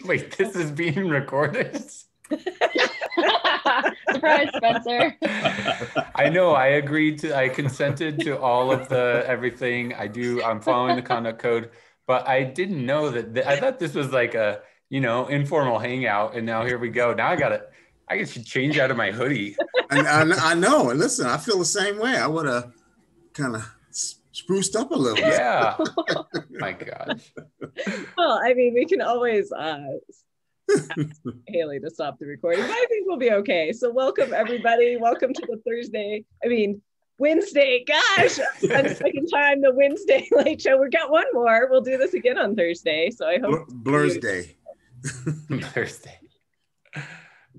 Wait, this is being recorded? Surprise, Spencer. I know. I agreed to. I consented to all of the everything. I do. I'm following the conduct code, but I didn't know that. th- I thought this was like a you know informal hangout, and now here we go. Now I gotta. I guess should change out of my hoodie. And I, I know. And listen, I feel the same way. I would have kind of spruced up a little. Yeah. my gosh. Well, I mean, we can always uh, ask Hailey to stop the recording, but I think we'll be okay. So, welcome everybody. Welcome to the Thursday. I mean, Wednesday. Gosh, and second time the Wednesday late show. We've got one more. We'll do this again on Thursday. So I hope Blur- Blur's Day. Thursday.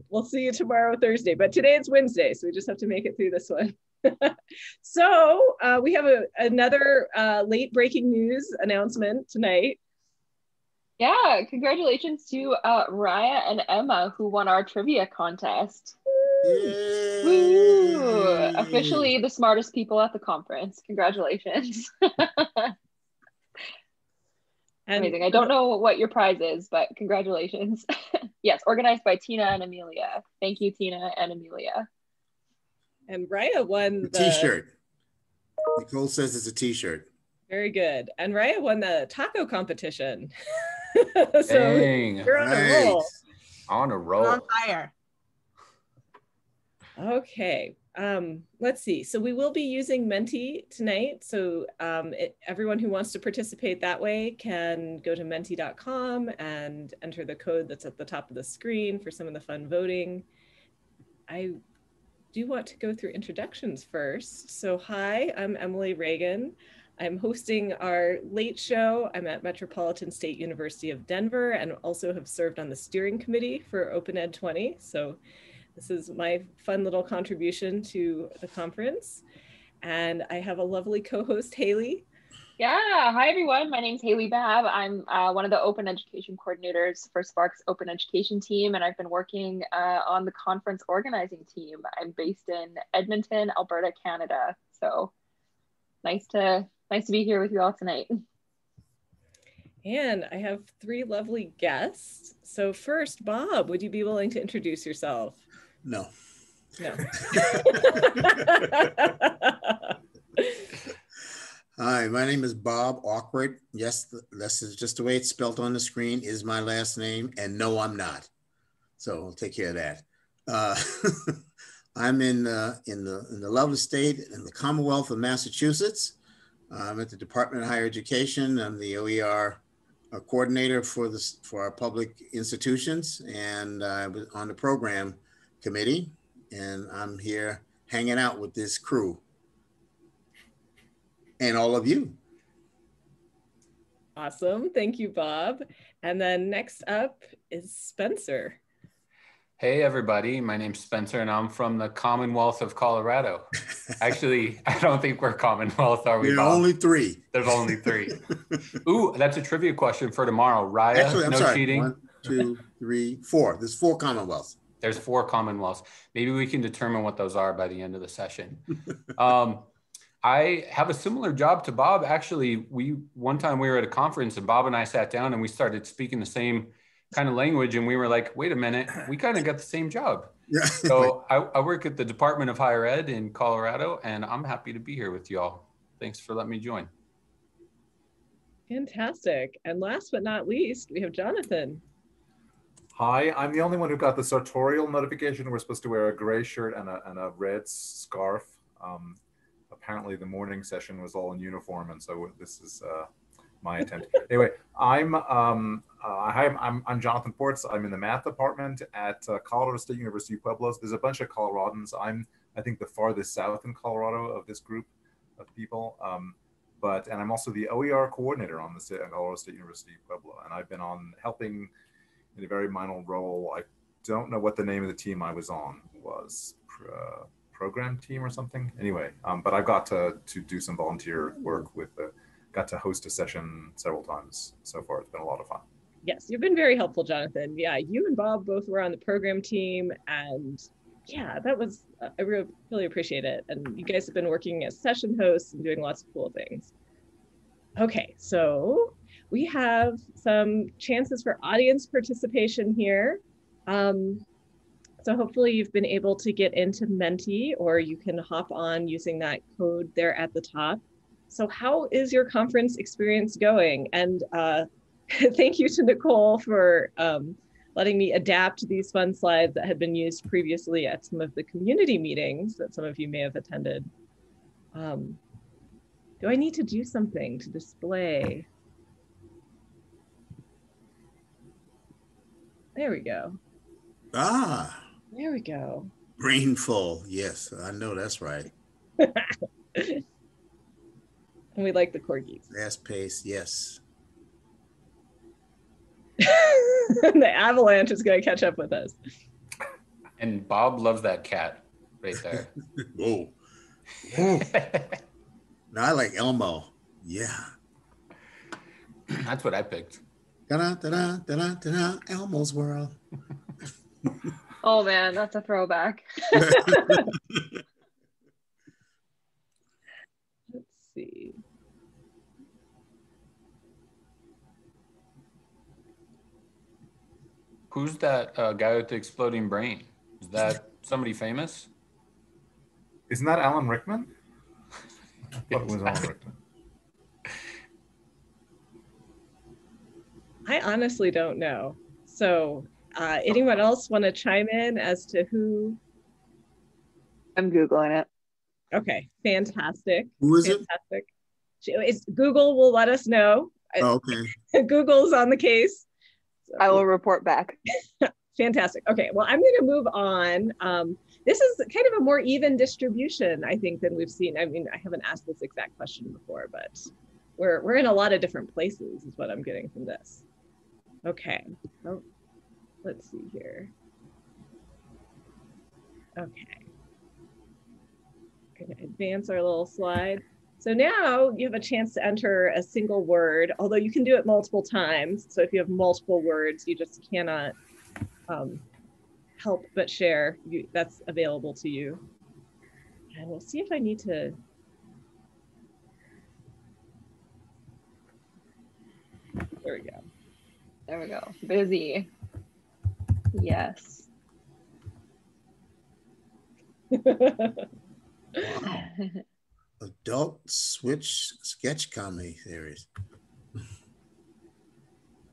we'll see you tomorrow, Thursday. But today it's Wednesday, so we just have to make it through this one. so uh, we have a, another uh, late breaking news announcement tonight. Yeah, congratulations to uh, Raya and Emma who won our trivia contest. Yay. Woo! Officially the smartest people at the conference. Congratulations. And Amazing. I don't know what your prize is, but congratulations. yes, organized by Tina and Amelia. Thank you, Tina and Amelia. And Raya won The the t-shirt. Nicole says it's a t-shirt. Very good. And Raya won the taco competition. so Dang. you're on a roll. On a We're roll. on fire. Okay. Um, let's see. So we will be using Menti tonight. So um, it, everyone who wants to participate that way can go to menti.com and enter the code that's at the top of the screen for some of the fun voting. I do want to go through introductions first. So hi, I'm Emily Ragan. I'm hosting our late show. I'm at Metropolitan State University of Denver and also have served on the steering committee for Open Ed 20. So this is my fun little contribution to the conference. And I have a lovely co-host, Hailey. Yeah, hi everyone. My name is Hailey Babb. I'm uh, one of the open education coordinators for SPARC's open education team, and I've been working uh, on the conference organizing team. I'm based in Edmonton, Alberta, Canada. So nice to nice to be here with you all tonight. And I have three lovely guests. So first, Bob, would you be willing to introduce yourself? No. No. Hi, my name is Bob Awkward. Yes, this is just the way it's spelled on the screen is my last name. And no, I'm not. So I'll take care of that. Uh, I'm in, uh, in, the, in the lovely state in the Commonwealth of Massachusetts. I'm at the Department of Higher Education. I'm the OER uh, coordinator for, this, for our public institutions. And I was on the program committee. And I'm here hanging out with this crew and all of you. awesome. Thank you, Bob. And then next up is Spencer. Hey, everybody. My name's Spencer, and I'm from the Commonwealth of Colorado. Actually, I don't think we're Commonwealth, are we? There are only three. There's only three. Ooh, that's a trivia question for tomorrow. Raya, Actually, I'm no sorry. cheating. One, two, three, four. There's four Commonwealths. There's four Commonwealths. Maybe we can determine what those are by the end of the session. um, I have a similar job to Bob. Actually, we one time we were at a conference and Bob and I sat down and we started speaking the same kind of language, and we were like, "Wait a minute, we kind of got the same job." Yeah. So I, I work at the Department of Higher Ed in Colorado, and I'm happy to be here with y'all. Thanks for letting me join. Fantastic. And last but not least, we have Jonathan. Hi, I'm the only one who got the sartorial notification. We're supposed to wear a gray shirt and a, and a red scarf. Um, apparently, the morning session was all in uniform, and so this is uh, my attempt. anyway, I'm um, uh, hi, I'm, I'm Jonathan Poritz. I'm in the math department at uh, Colorado State University Pueblos. There's a bunch of Coloradans. I'm I think the farthest south in Colorado of this group of people. Um, but and I'm also the OER coordinator on the Sta- Colorado State University Pueblo, and I've been on helping in a very minor role. I don't know what the name of the team I was on was. Uh, program team or something. Anyway, um, but I've got to to do some volunteer work with the. Got to host a session several times so far. It's been a lot of fun. Yes, you've been very helpful, Jonathan. Yeah, you and Bob both were on the program team, and yeah, that was I really, really appreciate it. And you guys have been working as session hosts and doing lots of cool things. Okay, so we have some chances for audience participation here. Um, so hopefully you've been able to get into Menti or you can hop on using that code there at the top. So how is your conference experience going? And uh, thank you to Nicole for um, letting me adapt these fun slides that had been used previously at some of the community meetings that some of you may have attended. Um, do I need to do something to display? There we go. Ah, There we go. brainful. Yes, I know that's right. And we like the corgis. Fast pace. Yes. the avalanche is going to catch up with us. And Bob loves that cat right there. Whoa. Whoa. No, I like Elmo. Yeah. That's what I picked. Da-da, da-da, da-da, da-da, Elmo's world. Oh man, that's a throwback. Let's see. Who's that uh, guy with the exploding brain? Is that somebody famous? Isn't that Alan Rickman? I thought it was Alan Rickman. I honestly don't know. So, uh, anyone else want to chime in as to who? I'm googling it. Okay, fantastic. Who is it? Fantastic. She- It's, Google will let us know. Oh, okay. Google's on the case. So- I will report back. Fantastic. Okay, well, I'm going to move on. Um, this is kind of a more even distribution, I think, than we've seen. I mean, I haven't asked this exact question before, but we're we're in a lot of different places, is what I'm getting from this. Okay. Oh, let's see here. Okay. To advance our little slide. So now you have a chance to enter a single word, although you can do it multiple times. So if you have multiple words, you just cannot um, help but share. You, that's available to you. And we'll see if I need to. There we go. There we go. Busy. Yes. Wow. Adult Switch sketch comedy series.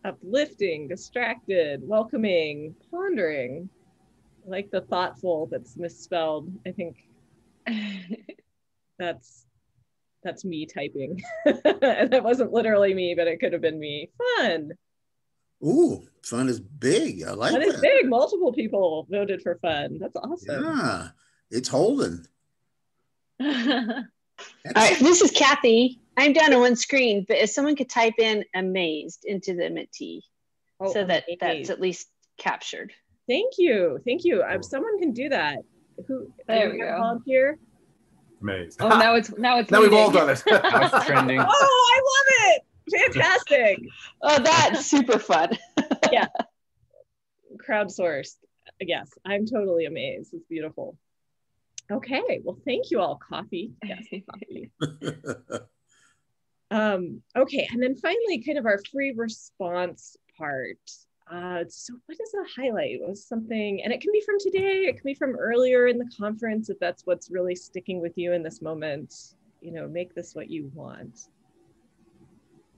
Uplifting, distracted, welcoming, pondering. I like the thoughtful that's misspelled. I think that's that's me typing. and that wasn't literally me, but it could have been me. Fun. Ooh, fun is big. I like That is that. big. Multiple people voted for fun. That's awesome. Yeah, it's holding. All right, this is Kathy. I'm down on one screen, but if someone could type in amazed into the Menti Oh, so that that's at least captured. Thank you. Thank you. Um, someone can do that. Who There we go. Volunteer? Amazed. oh, now it's now it's now we've all done it. Trending. Oh, I love it. Fantastic. Oh, that's super fun. Yeah. Crowdsourced. Yes, I'm totally amazed. It's beautiful. Okay. Well, thank you all. Coffee. Yes, coffee. Um, okay, and then finally, kind of our free response part. Uh, so, what is a highlight? Was something, and it can be from today, it can be from earlier in the conference, if that's what's really sticking with you in this moment. You know, make this what you want.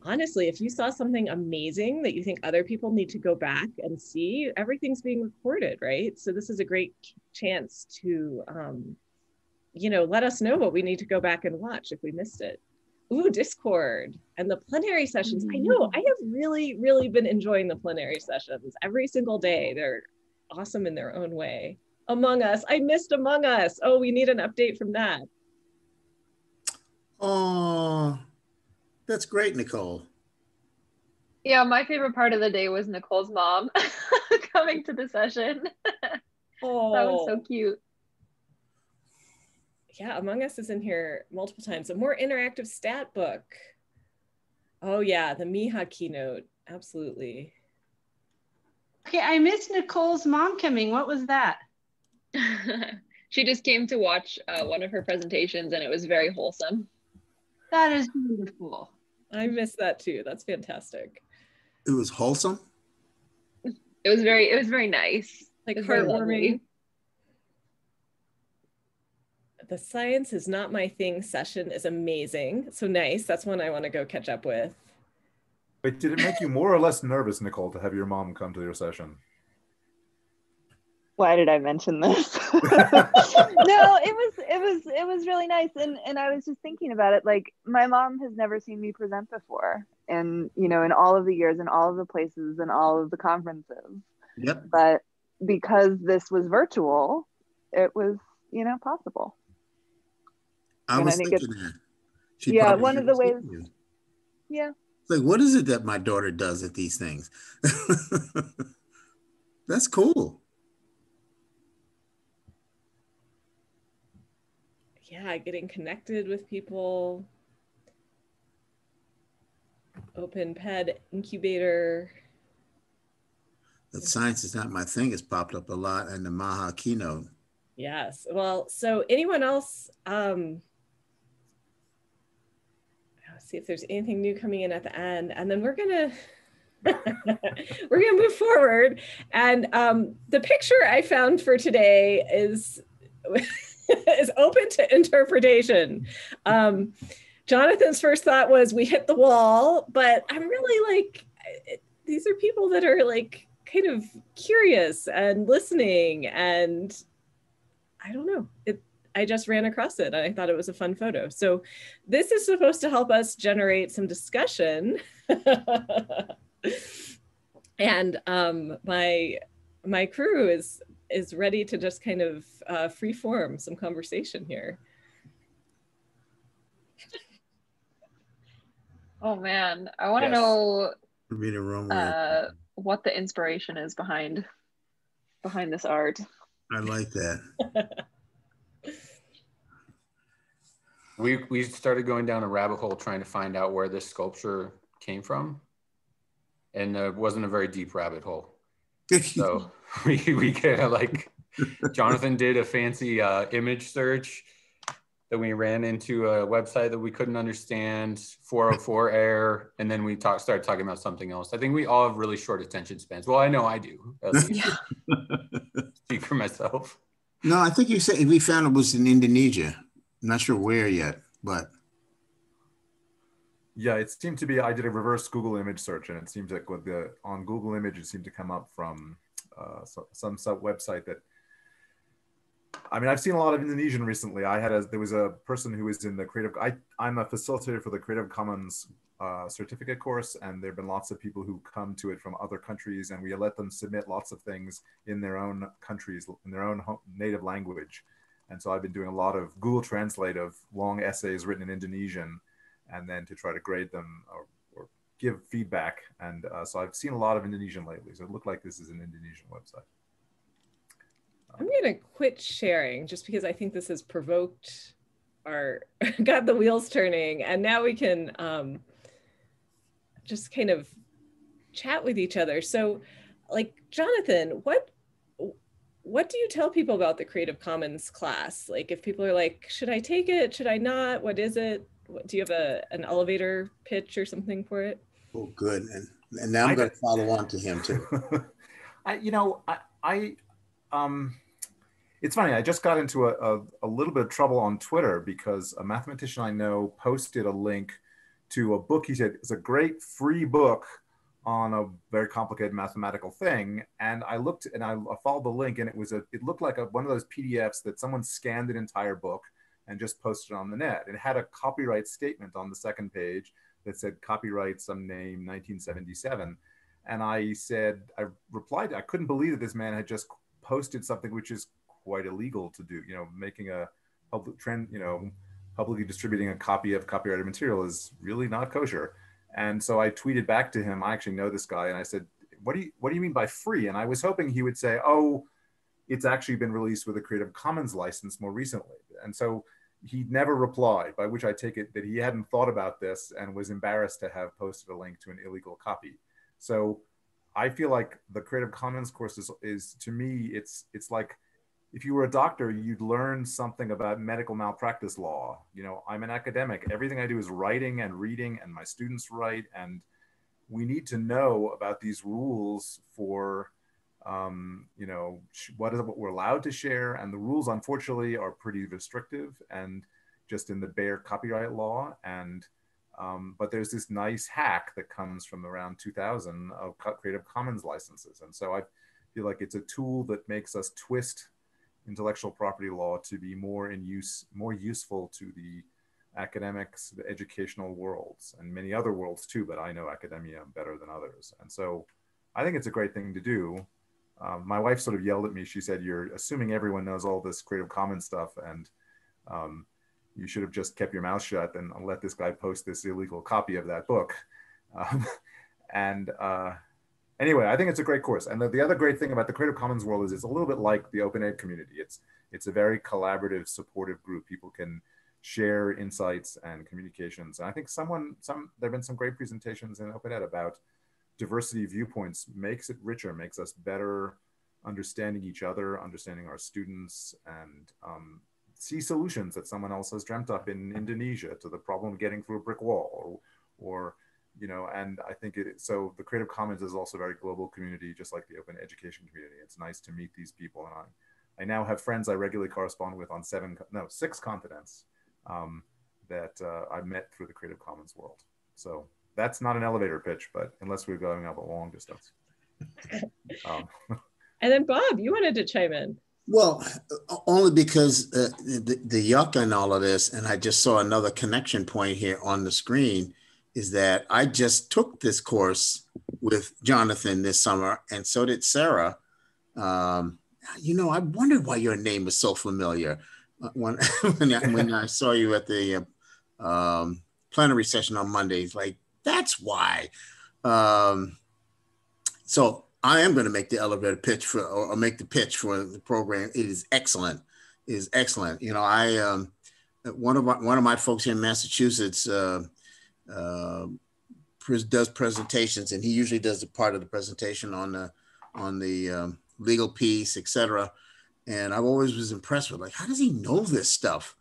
Honestly, if you saw something amazing that you think other people need to go back and see, everything's being recorded, right? So, this is a great chance to, um, you know, let us know what we need to go back and watch if we missed it. Ooh, Discord and the plenary sessions. I know I have really, really been enjoying the plenary sessions every single day. They're awesome in their own way. Among Us, I missed Among Us. Oh, we need an update from that. oh, that's great, Nicole. Yeah, my favorite part of the day was Nicole's mom coming to the session. Oh, That was so cute. yeah, Among Us is in here multiple times. A more interactive stat book. Oh yeah, the Miha keynote. Absolutely. Okay, I missed Nicole's mom coming. What was that? she just came to watch uh, one of her presentations and it was very wholesome. That is beautiful. I miss that too. That's fantastic. It was wholesome. It was very, it was very nice. Like It was very heartwarming. The science is not my thing session is amazing. So nice. That's one I want to go catch up with. But did it make you more or less nervous, Nicole, to have your mom come to your session? why did I mention this? no, it was it was it was really nice and and I was just thinking about it like my mom has never seen me present before and you know in all of the years and all of the places and all of the conferences Yep. but because this was virtual it was you know possible I And I was think thinking that. She yeah, one of the ways- you. yeah Like, what is it that my daughter does at these things? That's cool. Yeah, getting connected with people. Open ped incubator. That science is not my thing has popped up a lot in the Maha keynote. Yes. Well, so anyone else? Um, let's see if there's anything new coming in at the end, and then we're gonna we're gonna move forward. And um, the picture I found for today is is open to interpretation. Um, Jonathan's first thought was we hit the wall, but I'm really like it- these are people that are like kind of curious and listening and I don't know. It I just ran across it and I thought it was a fun photo. So this is supposed to help us generate some discussion. and um my my crew is is ready to just kind of uh, free form some conversation here. Oh man, I want to Yes. know Read a room. uh, what the inspiration is behind behind this art. I like that. We we started going down a rabbit hole trying to find out where this sculpture came from, and uh, it wasn't a very deep rabbit hole. So we we kind of like Jonathan did a fancy uh, image search that we ran into a website that we couldn't understand, 404 error, and then we talk, started talking about something else. I think we all have really short attention spans. Well, I know I do. Speak for myself. no, I think you said we found it was in Indonesia. I'm not sure where yet, but Yeah, it seemed to be. I did a reverse Google image search, and it seems like with the on Google Image, it seemed to come up from uh, so, some sub website that. I mean, I've seen a lot of Indonesian recently. I had a there was a person who was in the creative. I I'm a facilitator for the Creative Commons uh, certificate course, and there've been lots of people who come to it from other countries, and we let them submit lots of things in their own countries in their own home, native language. And so I've been doing a lot of Google Translate of long essays written in Indonesian and then to try to grade them or, or give feedback. And uh, so I've seen a lot of Indonesian lately. So it looked like this is an Indonesian website. I'm going to quit sharing just because I think this has provoked our got the wheels turning and now we can um, just kind of chat with each other. So like Jonathan, what what do you tell people about the Creative Commons class? Like if people are like, should I take it? Should I not? What is it? What, do you have a an elevator pitch or something for it? oh, good. And, and now I'm going to follow on to him too. I, you know, I, I, um, it's funny. I just got into a, a, a little bit of trouble on Twitter because a mathematician I know posted a link to a book. He said it's a great free book on a very complicated mathematical thing. And I looked and I, I followed the link, and it was a. It looked like a, one of those PDFs that someone scanned an entire book and just posted on the net. It had a copyright statement on the second page that said copyright some name 1977 and I said, I replied, I couldn't believe that this man had just posted something which is quite illegal to do. You know, making a public trend, you know, publicly distributing a copy of copyrighted material is really not kosher. And so I tweeted back to him. I actually know this guy, and I said, "What do you What do you mean by free?" And I was hoping he would say, "Oh, it's actually been released with a Creative Commons license more recently." And so he never replied, by which I take it that he hadn't thought about this and was embarrassed to have posted a link to an illegal copy. So I feel like the Creative Commons course is, is to me, it's it's like if you were a doctor, you'd learn something about medical malpractice law. You know, I'm an academic. Everything I do is writing and reading, and my students write. And we need to know about these rules for, um, you know, what is what we're allowed to share. And the rules, unfortunately, are pretty restrictive and just in the bare copyright law. And um, but there's this nice hack that comes from around 2000 of Creative Commons licenses. And so I feel like it's a tool that makes us twist intellectual property law to be more in use, more useful to the academics, the educational worlds, and many other worlds too. But I know academia better than others, and so I think it's a great thing to do. Um, my wife sort of yelled at me. She said, "You're assuming everyone knows all this Creative Commons stuff, and um, you should have just kept your mouth shut and let this guy post this illegal copy of that book." Um, and uh, anyway, I think it's a great course. And the, the, other great thing about the Creative Commons world is it's a little bit like the Open Ed community. It's it's a very collaborative, supportive group. People can share insights and communications. And I think someone, some there have been some great presentations in Open Ed about diversity of viewpoints makes it richer, makes us better understanding each other, understanding our students, and um, see solutions that someone else has dreamt up in Indonesia to the problem of getting through a brick wall or, or you know, and I think it, so the Creative Commons is also a very global community, just like the open education community. It's nice to meet these people. And I, I now have friends I regularly correspond with on seven, no, six continents um, that uh, I met through the Creative Commons world. So that's not an elevator pitch, but unless we're going up a long distance. Um. and then Bob, you wanted to chime in. Well, only because uh, the, the yuck and all of this, and I just saw another connection point here on the screen is that I just took this course with Jonathan this summer, and so did Sarah. Um, you know, I wondered why your name was so familiar uh, when when, I, when I saw you at the uh, um, plenary session on Mondays. Like that's why. Um, so I am going to make the elevator pitch for, or, make the pitch for the program. It is excellent. It is excellent. You know, I um, one of my, one of my folks here in Massachusetts. Uh, uh, does presentations, and he usually does a part of the presentation on the on the um, legal piece, etc. And I've always was impressed with like, how does he know this stuff?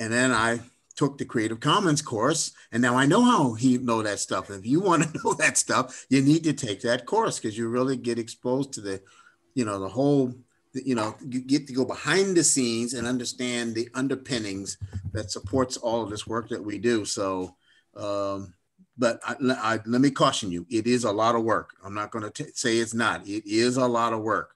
And then I took the Creative Commons course, and now I know how he know that stuff. If you want to know that stuff, you need to take that course because you really get exposed to the, you know, the whole, you know, you get to go behind the scenes and understand the underpinnings that supports all of this work that we do. So um, but I, I, let me caution you, it is a lot of work. I'm not going to say it's not. It is a lot of work.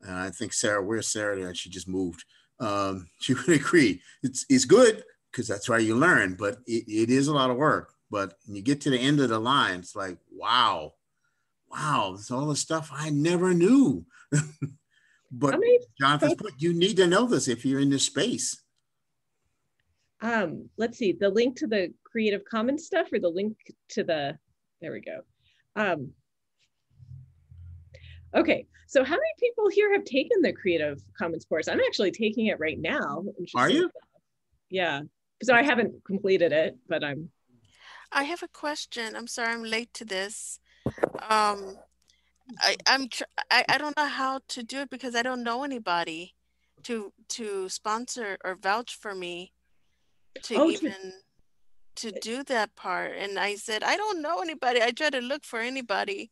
And I think Sarah, where's Sarah? She just moved. Um, she would agree. It's it's good because that's why you learn, but it, it is a lot of work. But when you get to the end of the line, it's like, wow, wow, it's all the stuff I never knew. but Jonathan's point, you need to know this if you're in this space. Um, let's see, the link to the Creative Commons stuff or the link to the, there we go. Um, okay, so how many people here have taken the Creative Commons course? I'm actually taking it right now. Are you? Yeah, so I haven't completed it, but I'm. I have a question. I'm sorry I'm late to this. Um, I, I'm I, I don't know how to do it because I don't know anybody to to sponsor or vouch for me to oh, even to do that part. And I said, I don't know anybody. I try to look for anybody.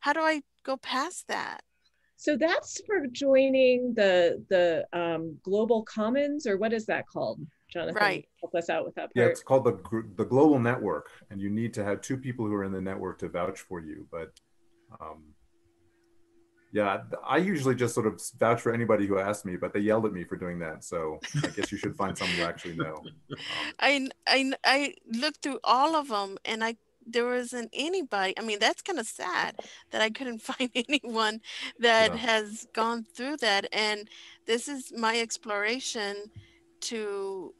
How do I go past that? So that's for joining the the um, global commons, or what is that called, Jonathan? Right. Help us out with that part. Yeah, it's called the the global network, and you need to have two people who are in the network to vouch for you. But um, yeah, I usually just sort of vouch for anybody who asks me, but they yelled at me for doing that. So I guess you should find someone who actually know. Um, I, I, I looked through all of them and I there wasn't anybody. I mean, that's kind of sad that I couldn't find anyone that yeah. has gone through that. And this is my exploration to,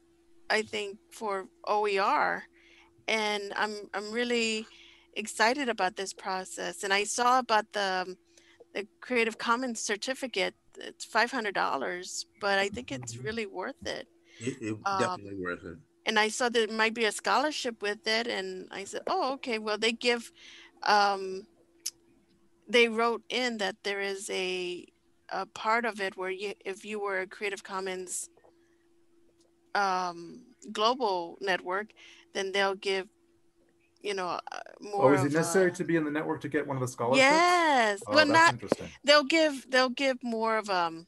I think, for OER. And I'm, I'm really excited about this process. And I saw about the, the Creative Commons certificate. It's five hundred dollars, but I think it's mm-hmm. really worth it. It, it um, definitely worth it. And I saw there might be a scholarship with it, and I said, "Oh, okay. Well, they give." Um, they wrote in that there is a a part of it where you, if you were a Creative Commons um, global network, then they'll give, you know, uh, more. Oh, is it necessary a- to be in the network to get one of the scholarships? Yes. Oh, well, not. They'll give. They'll give more of um.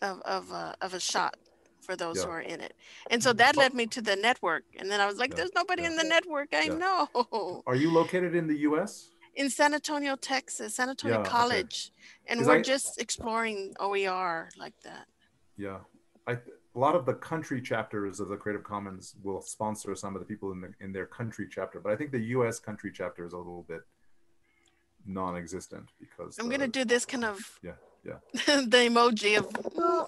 Of of a of a shot for those Yeah. who are in it, and so that Well- led me to the network, and then I was like, Yeah, "There's nobody yeah. in the network I know." Are you located in the U.S.? in San Antonio, Texas, San Antonio Yeah, okay. College, and we're I- just exploring OER like that. Yeah, I, a lot of the country chapters of the Creative Commons will sponsor some of the people in the in their country chapter, but I think the U.S. country chapter is a little bit non-existent because I'm gonna do this kind of Yeah, yeah. the emoji of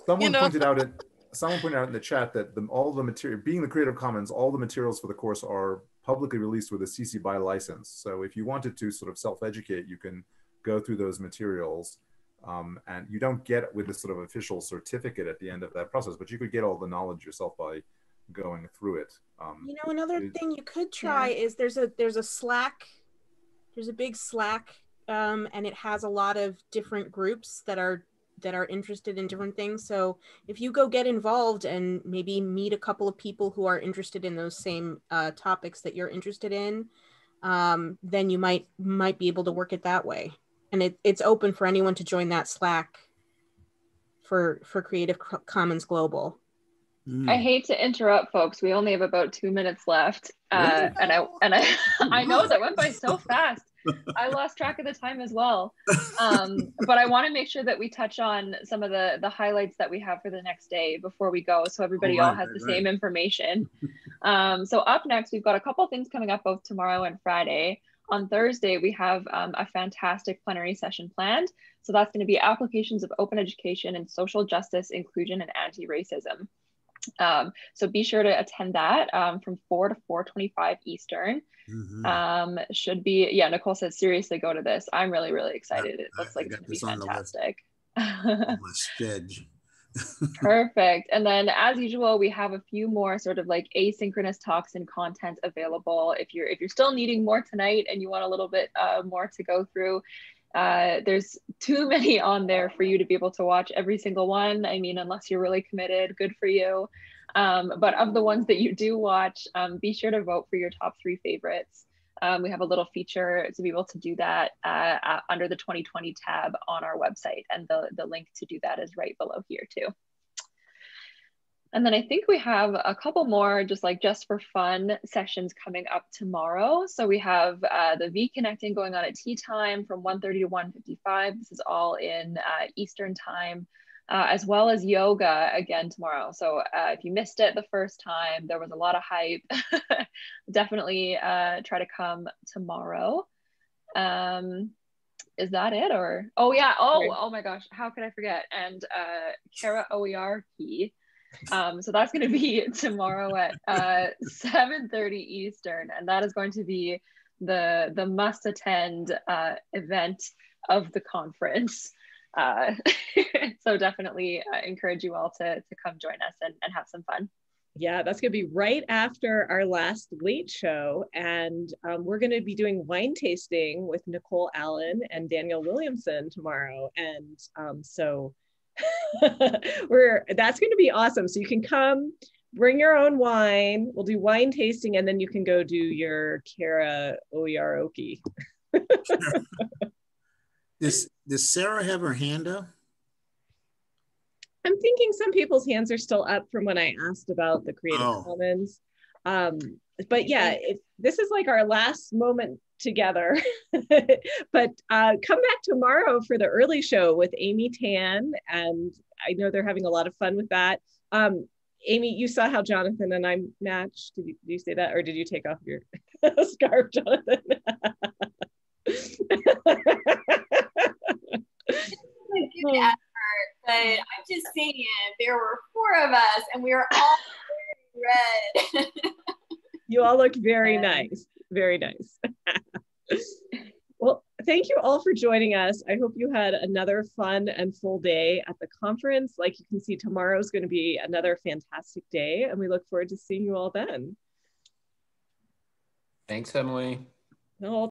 Someone you know. pointed out it. Someone pointed out in the chat that the, all the material, being the Creative Commons, all the materials for the course are publicly released with a CC BY license. So if you wanted to sort of self-educate, you can go through those materials, um, and you don't get with this sort of official certificate at the end of that process, but you could get all the knowledge yourself by going through it. Um, You know, another it- thing you could try is there's a there's a Slack, there's a big Slack, um, and it has a lot of different groups that are that are interested in different things. So if you go get involved and maybe meet a couple of people who are interested in those same uh, topics that you're interested in, um, then you might might be able to work it that way. And it, it's open for anyone to join that Slack for for Creative Commons Global. I hate to interrupt, folks. We only have about two minutes left, uh, and I and I I know that went by so fast. I lost track of the time as well. Um, but I want to make sure that we touch on some of the the highlights that we have for the next day before we go, so everybody all right, has right, the right. same information. Um, so up next, we've got a couple things coming up both tomorrow and Friday. On Thursday, we have um, a fantastic plenary session planned. So that's going to be applications of open education and social justice, inclusion, and anti-racism. Um, so be sure to attend that um, from 4 to 4.25 Eastern. Mhm. Um, should be, yeah, Nicole says, seriously go to this. I'm really, really excited. It looks I like it's got going to be the list. fantastic. Perfect. And then as usual, we have a few more sort of like asynchronous talks and content available. If you're if you're still needing more tonight and you want a little bit uh, more to go through, uh, there's too many on there for you to be able to watch every single one. I mean, unless you're really committed, good for you. Um, but of the ones that you do watch, um, be sure to vote for your top three favorites. Um, we have a little feature to be able to do that uh, uh, under the 2020 tab on our website, and the, the link to do that is right below here too. And then I think we have a couple more just like just for fun sessions coming up tomorrow. So we have uh, the V Connecting going on at tea time from 1.30 to 1.55. This is all in uh, Eastern time, uh, as well as yoga again tomorrow. So uh, if you missed it the first time, there was a lot of hype. Definitely uh, try to come tomorrow. Um, is that it or? Oh yeah. Oh oh my gosh. How could i forget? And uh kara oer key um so that's going to be tomorrow at uh 7:30 eastern. And that is going to be the the must attend uh event of the conference uh so definitely uh, encourage you all to to come join us and, and have some fun Yeah, that's going to be right after our last late show. And um, we're going to be doing wine tasting with Nicole Allen and Daniel Williamson tomorrow. And um, so we're that's going to be awesome. So you can come, bring your own wine. We'll do wine tasting, and then you can go do your Kara Oyaroki. Does does Sarah have her hand up? I'm thinking some people's hands are still up from when I asked about the Creative Oh. Commons. Um, but yeah, if, this is like our last moment together. but uh, come back tomorrow for the early show with Amy Tan, and I know they're having a lot of fun with that. Um, Amy, you saw how Jonathan and I matched. Did you, did you say that, or did you take off your scarf, Jonathan? good effort, but I'm just saying there were four of us and we were all wearing red. You all look very nice. Very nice. well, thank you all for joining us. I hope you had another fun and full day at the conference. Like you can see, tomorrow is going to be another fantastic day, and we look forward to seeing you all then. Thanks, Emily. No,